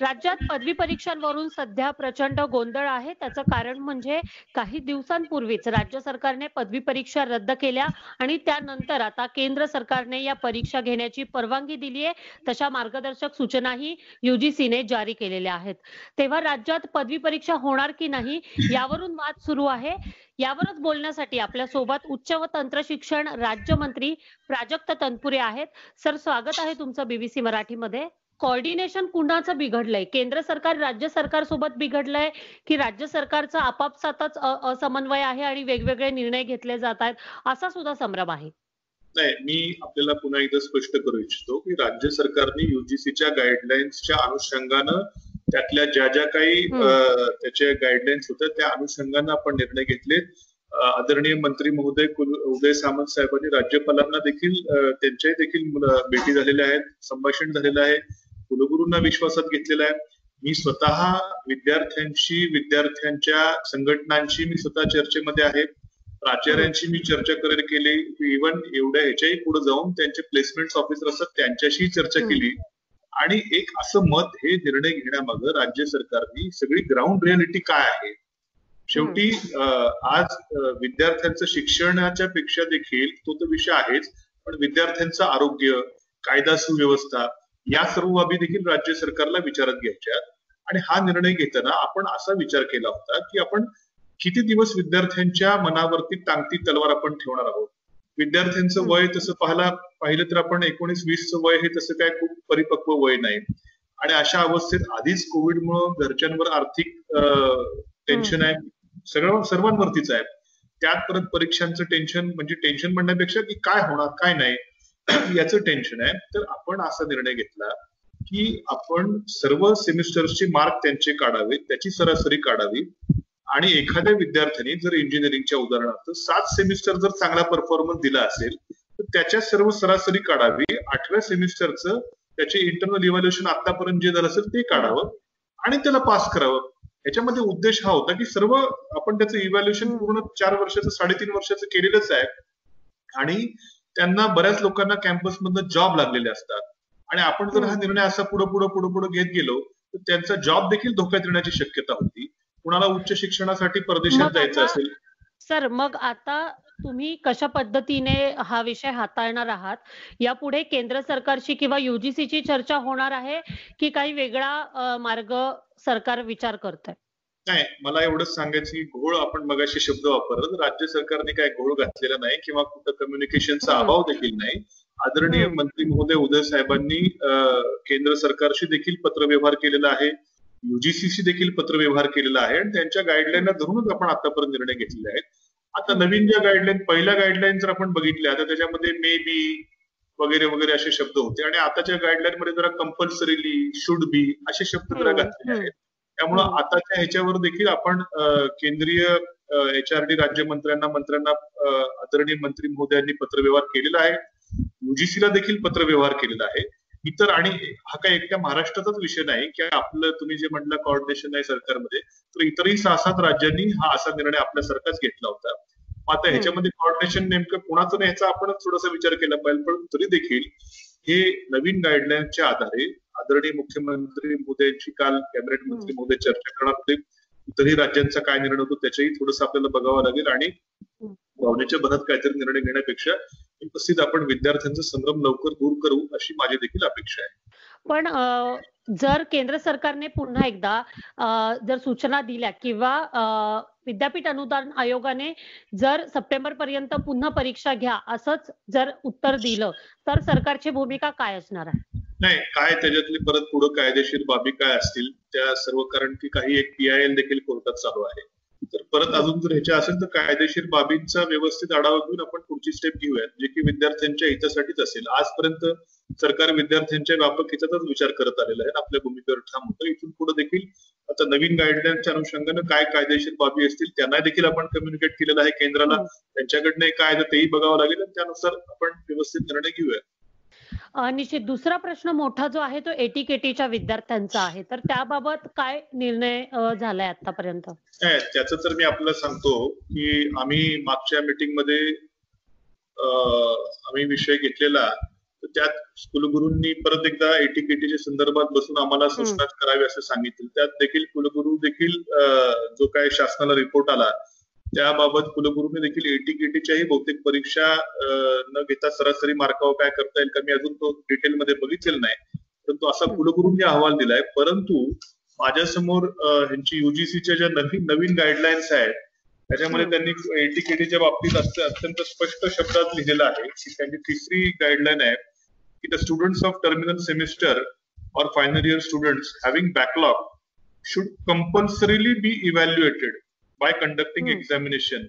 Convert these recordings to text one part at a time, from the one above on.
राज्यात पदवी परीक्षांवरून सध्या प्रचंड गोंधळ आहे. त्याचं कारण म्हणजे काही दिवसांपूर्वीच राज्य सरकारने पदवी परीक्षा रद्द केल्या आणि त्यानंतर आता केंद्र सरकारने या परीक्षा घेण्याची परवानगी दिली आहे. तशा मार्गदर्शक सूचनाही युजीसीने जारी केलेल्या आहेत. तेव्हा राज्यात पदवी परीक्षा होणार की नाही यावरून वाद सुरू आहे. यावरच बोलण्यासाठी आपल्यासोबत उच्च व तंत्र शिक्षण राज्यमंत्री प्राजक्त तनपुरे आहेत. सर स्वागत आहे तुमचं बीबीसी मराठीमध्ये. कॉर्डिनेशन कुणाचं बिघडलंय? केंद्र सरकार राज्य सरकार सोबत बिघडलंय की राज्य सरकारचा आपापसातच असमन्वय आहे आणि वेगवेगळे निर्णय घेतले जात आहेत? असा सुद्धा संभ्रम आहे. नाही मी आपल्याला पुन्हा एकदा स्पष्ट करू इच्छितो की राज्य सरकारने युजीसीच्या गाईडलाईन्सच्या अनुषंगानं त्यातल्या ज्या ज्या काही त्याच्या गाईडलाईन्स होत्या त्या अनुषंगानं आपण निर्णय घेतले. आदरणीय मंत्री महोदय उदय सामंत साहेबांनी राज्यपालांना देखील त्यांच्याही देखील भेटी झालेल्या आहेत संभाषण झालेलं आहे. कुलगुरूंना विश्वासात घेतलेला आहे. मी स्वतः विद्यार्थ्यांशी विद्यार्थ्यांच्या संघटनांशी मी स्वतः चर्चेमध्ये आहे. प्राचार्यांशी मी चर्चा करायला केली. इव्हन एवढ्या ह्याच्याही पुढे जाऊन त्यांचे प्लेसमेंट ऑफिसर असतात त्यांच्याशी चर्चा केली. आणि एक असं मत हे निर्णय घेण्यामागं राज्य सरकारने सगळी ग्राउंड रियालिटी काय आहे? शेवटी आज विद्यार्थ्यांचं शिक्षणाच्या पेक्षा देखील तो तर विषय आहेच पण विद्यार्थ्यांचं आरोग्य कायदा सुव्यवस्था या सर्व बाबी देखील राज्य सरकारला विचारात घ्यायच्या आणि हा निर्णय घेताना आपण असा विचार केला होता की आपण किती दिवस विद्यार्थ्यांच्या मनावरती टांगती तलवार आपण ठेवणार आहोत? विद्यार्थ्यांचं वय तसं पाहायला पाहिलं तर आपण एकोणीस वीसचं वय हे तसं काय खूप परिपक्व वय नाही. आणि अशा अवस्थेत आधीच कोविडमुळे घरच्यांवर आर्थिक टेन्शन आहे. सगळं सर्वांवरतीच आहे. त्यात परत परीक्षांचं टेन्शन म्हणजे टेन्शन म्हणण्यापेक्षा की काय होणार काय नाही? याचं टेन्शन आहे. तर आपण असा निर्णय घेतला की आपण सर्व सेमिस्टर्सचे मार्क त्यांचे काढावे त्याची सरासरी काढावी. आणि एखाद्या विद्यार्थ्यांनी जर इंजिनिअरिंगच्या उदाहरणार्थ सात सेमिस्टर जर चांगला परफॉर्मन्स दिला असेल तर त्याच्या सर्व सरासरी काढावी. आठव्या सेमिस्टरचं त्याचे इंटरनल इव्हॅल्युएशन आतापर्यंत जे झालं असेल ते काढावं आणि त्याला पास करावं. याच्यामध्ये उद्देश हा होता की सर्व आपण त्याचं इव्हॅल्युएशन पूर्ण चार वर्षाचं साडेतीन वर्षाचं केलेलंच आहे. आणि त्यांना बऱ्याच लोकांना कॅम्पस मधनं जॉब लागलेले असतात. आणि आपण जर हा निर्णय असा पुढे पुढे पुढे पुढे घेत गेलो तर त्यांचा जॉब देखील धोक्यात येण्याची शक्यता होती. कुणाला उच्च शिक्षणासाठी परदेशात जायचं असेल? सर मग आता तुम्ही कशा पद्धतीने हा विषय हाताळणार आहात? यापुढे केंद्र सरकारशी किंवा युजीसीची चर्चा होणार आहे की काही वेगळा मार्ग सरकार विचार करत आहे नाही मला एवढंच सांगायचं की घोळ आपण मगाशी शब्द वापरला राज्य सरकारने काय घोळ घातलेला नाही किंवा कुठं कम्युनिकेशनचा अभाव देखील नाही. आदरणीय मंत्री महोदय उदय साहेबांनी केंद्र सरकारशी देखील पत्रव्यवहार केलेला आहे युजीसीशी देखील पत्रव्यवहार केलेला आहे आणि त्यांच्या गाईडलाईनला धरूनच आपण आतापर्यंत निर्णय घेतलेले आहेत. आता नवीन ज्या गाईडलाईन पहिल्या गाईडलाईन जर आपण बघितल्या तर त्याच्यामध्ये मे बी वगैरे वगैरे असे शब्द होते. आणि आताच्या गाईडलाईन मध्ये जरा कंपल्सरीली शुड बी असे शब्द जरा घातलेले आहेत. त्यामुळं आताच्या ह्याच्यावर देखील आपण केंद्रीय एच आर डी राज्यमंत्र्यांना मंत्र्यांना आदरणीय मंत्री महोदयांनी पत्रव्यवहार केलेला आहे. युजीसीला देखील पत्रव्यवहार केलेला आहे. इतर आणि हा काही एकट्या महाराष्ट्राचाच विषय नाही की आपलं तुम्ही जे म्हटलं कॉर्डिनेशन आहे सरकारमध्ये तर इतरही सहा सात राज्यांनी हा असा निर्णय आपल्यासारखाच घेतला होता. आता ह्याच्यामध्ये कॉर्डिनेशन नेमकं कोणाचं नाही ह्याचा आपण थोडासा विचार केला पाहिजे पण तरी देखील हे नवीन गाईडलाईनच्या आधारे आदरणीय मुख्यमंत्री मोदींची काल कॅबिनेट मंत्री मोदी चर्चा करणार होते. इतरही राज्यांचा काय निर्णय होतो त्याच्याही थोडस आपल्याला बघावं लागेल. आणि भावनेच्या भरात काहीतरी निर्णय घेण्यापेक्षा उपस्थित आपण विद्यार्थ्यांचा संभ्रम लवकर दूर करू अशी माझी देखील अपेक्षा आहे. पण जर केंद्र सरकारने पुन्हा एकदा जर सूचना दिल्या किंवा विद्यापीठ अनुदान आयोगाने जर सप्टेंबर पर्यंत पुन्हा परीक्षा घ्या असंच जर उत्तर दिलं तर सरकारची भूमिका काय असणार आहे? नाही काय त्याच्यातली परत पुढे कायदेशीर बाबी काय असतील त्या सर्व कारण की काही एक पी आय एल देखील कोर्टात चालू आहे. तर परत अजून जर ह्याच्या असेल तर कायदेशीर बाबींचा व्यवस्थित आढावा घेऊन आपण पुढची स्टेप घेऊयात जे की विद्यार्थ्यांच्या हितासाठीच असेल. आजपर्यंत सरकार विद्यार्थ्यांच्या व्यापक हिताचाच विचार करत आलेला आहे आपल्या भूमिकेवर ठाम होतं. इथून पुढे देखील आता नवीन गाईडलाईनच्या अनुषंगानं काय कायदेशीर बाबी असतील त्यांना देखील आपण कम्युनिकेट केलेलं आहे केंद्राला. त्यांच्याकडनं काय आहे तेही बघावं लागेल आणि त्यानुसार आपण व्यवस्थित निर्णय घेऊया निश्चित दुसरा प्रश्न मोठा जो आहे तो एटीकेटीच्या विद्यार्थ्यांचा आहे. तर त्याबाबत काय निर्णय झालाय आतापर्यंत? त्याच तर मी आपल्याला सांगतो की आम्ही मागच्या मीटिंगमध्ये आम्ही विषय घेतलेला. त्यात कुलगुरूंनी परत एकदा एटीकेटीच्या संदर्भात बसून आम्हाला सूचना करावी असं सांगितलं. त्यात देखील कुलगुरू देखील जो काय शासनाला रिपोर्ट आला त्याबाबत कुलगुरूंनी देखील एटी केटीच्याही बहुतेक परीक्षा न घेता सरासरी मार्कावर काय करता येईल का मी अजून तो डिटेलमध्ये बघितलेला नाही. परंतु असा कुलगुरूंनी अहवाल दिलाय. परंतु माझ्यासमोर ह्यांची युजीसीच्या ज्या नवीन नवीन गाईडलाईन्स आहेत त्याच्यामध्ये त्यांनी त्यांनी एटीकेटीच्या बाबतीत अत्यंत स्पष्ट शब्दात लिहिलेलं आहे की त्यांची तिसरी गाईडलाईन आहे की the students of terminal semester or final year students having backlog should compulsorily be evaluated conducting Hmm. examination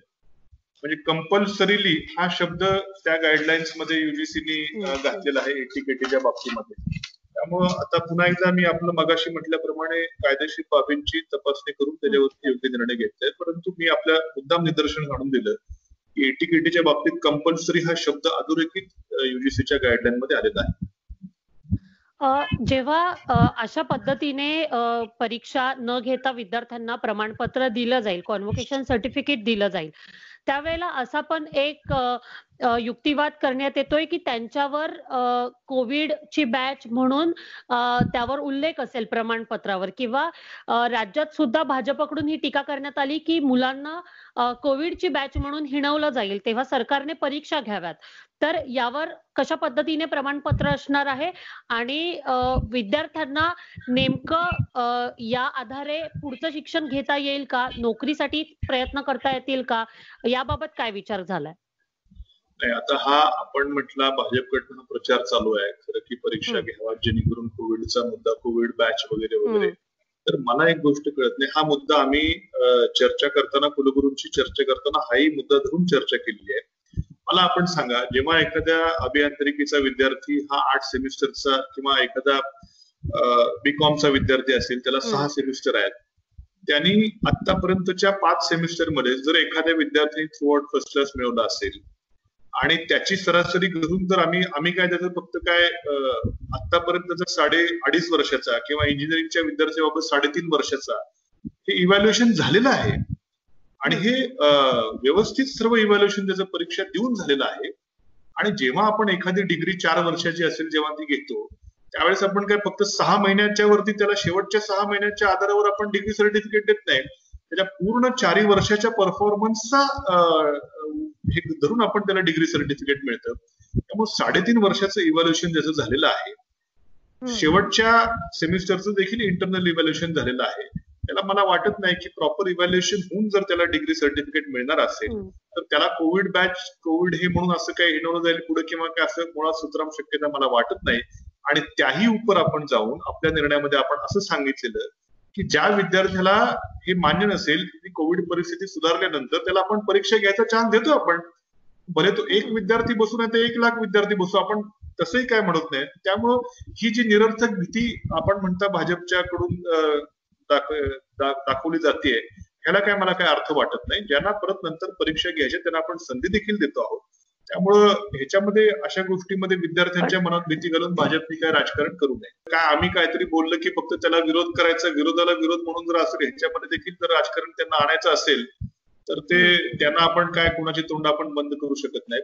म्हणजे कंपल्सरीली हा शब्द त्या गाईडलाईन्समध्ये युजीसीनी. घातलेला आहे एटीकेटीच्या बाबतीमध्ये त्यामुळं आता पुन्हा एकदा मी आपलं मगाशी म्हटल्याप्रमाणे कायदेशीर बाबींची तपासणी करून त्याच्यावरती योग्य निर्णय घेतलाय परंतु मी आपल्या मुद्दाम निदर्शन काढून दिलं की एटीकेटीच्या बाबतीत कंपल्सरी हा शब्द अधोरेखित युजीसीच्या गाईडलाईन मध्ये आलेला आहे जेव्हा अशा पद्धतीने परीक्षा न घेता विद्यार्थ्यांना प्रमाणपत्र दिलं जाईल कॉन्व्होकेशन सर्टिफिकेट दिलं जाईल त्यावेळेला असा पण एक युक्तिवाद करण्यात येतोय की त्यांच्यावर कोविडची बॅच म्हणून त्यावर उल्लेख असेल प्रमाणपत्रावर किंवा राज्यात सुद्धा भाजपकडून ही टीका करण्यात आली की मुलांना कोविडची बॅच म्हणून हिणवलं जाईल तेव्हा सरकारने परीक्षा घ्याव्यात. तर यावर कशा पद्धतीने प्रमाणपत्र असणार आहे? आणि विद्यार्थ्यांना नेमकं या आधारे पुढचं शिक्षण घेता येईल का? नोकरीसाठी प्रयत्न करता येतील का? याबाबत काय विचार झालाय नाही आता हा आपण म्हटला भाजपकडनं हा प्रचार चालू आहे खरं की परीक्षा. घ्यावा जेणेकरून कोविडचा मुद्दा कोविड बॅच वगैरे वगैरे. तर मला एक गोष्ट कळत नाही हा मुद्दा आम्ही चर्चा करताना कुलगुरूंची चर्चा करताना हाही मुद्दा धरून चर्चा केलेली आहे मला आपण सांगा जेव्हा एखाद्या अभियांत्रिकीचा विद्यार्थी हा आठ सेमिस्टरचा किंवा एखादा बीकॉमचा विद्यार्थी असेल त्याला सहा. सेमिस्टर आहेत त्यांनी आतापर्यंतच्या पाच सेमिस्टरमध्ये जर एखाद्या विद्यार्थ्यांनी थ्रू आउट फर्स्ट क्लास मिळवला असेल आणि त्याची सरासरी घेऊन जर आम्ही आम्ही काय त्याचं फक्त काय आतापर्यंतचा साडे अडीच वर्षाचा किंवा इंजिनिअरिंगच्या विद्यार्थ्याबाबत साडेतीन वर्षाचा हे इव्हॅल्युएशन झालेलं आहे. आणि हे अं, व्यवस्थित सर्व इव्हॅल्युएशन त्याचं परीक्षा देऊन झालेलं आहे. आणि जेव्हा आपण एखादी डिग्री चार वर्षाची असेल जेव्हा ती घेतो त्यावेळेस आपण काय फक्त सहा महिन्याच्या वरती त्याला शेवटच्या सहा महिन्याच्या आधारावर आपण डिग्री सर्टिफिकेट देत नाही त्याच्या पूर्ण चारी वर्षाच्या परफॉर्मन्सचा हे धरून आपण त्याला डिग्री सर्टिफिकेट मिळतं त्यामुळे साडेतीन वर्षाचं इव्हॅल्युएशन ज्याचं झालेलं आहे. शेवटच्या सेमिस्टरचं देखील इंटरनल इव्हॅल्युएशन झालेलं आहे त्याला मला वाटत नाही की प्रॉपर इव्हॅल्युएशन होऊन जर त्याला डिग्री सर्टिफिकेट मिळणार असेल. तर त्याला कोविड बॅच कोविड हे म्हणून असं काही हिणवलं जाईल पुढे किंवा काय असं मुळात सुतराम शक्यता मला वाटत नाही आणि त्याही उपर आपण जाऊन आपल्या निर्णयामध्ये आपण असं सांगितलेलं की ज्या विद्यार्थ्याला हे मान्य नसेल की कोविड परिस्थिती सुधारल्यानंतर त्याला आपण परीक्षा घ्यायचा चान्स देतो आपण. भले तो एक विद्यार्थी बसू नाही तर एक लाख विद्यार्थी बसू आपण तसंही काय म्हणत नाही. त्यामुळं ही जी निरर्थक भीती आपण म्हणता भाजपच्या कडून अं, दाख- दा- दाखवली जाते ह्याला काय मला काय अर्थ वाटत नाही. ज्यांना परत नंतर परीक्षा घ्यायच्या त्यांना आपण संधी देखील देतो आहोत. त्यामुळं ह्याच्यामध्ये अशा गोष्टीमध्ये विद्यार्थ्यांच्या मनात भीती घालून भाजपने काय राजकारण करू नये. काय आम्ही काहीतरी बोललं की फक्त त्याला विरोध करायचा विरोधाला विरोध म्हणून जर असेल ह्याच्यामध्ये देखील जर राजकारण त्यांना आणायचं असेल तर ते त्यांना आपण काय कोणाची तोंड आपण बंद करू शकत नाही.